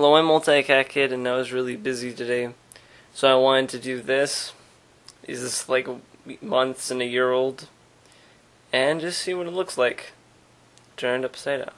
Hello, I'm Multi-Cat Kid, and I was really busy today, so I wanted to do this. Is this like months and a year old? And just see what it looks like. Turned upside down.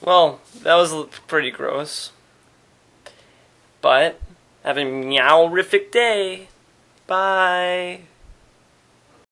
Well, that was pretty gross. But, have a meowrific day. Bye.